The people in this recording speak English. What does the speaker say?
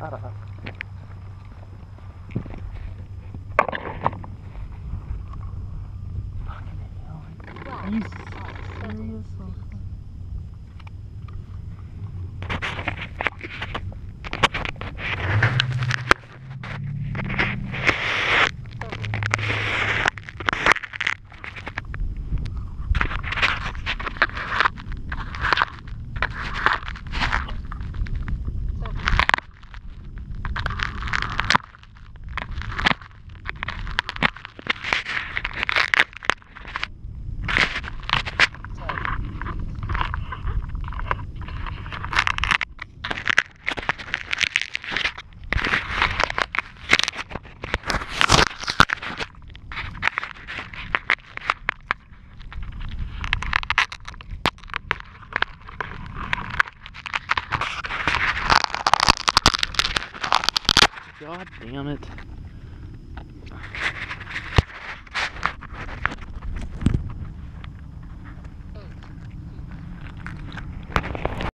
Ara, ara. Fucking hell. Are you serious? God damn it.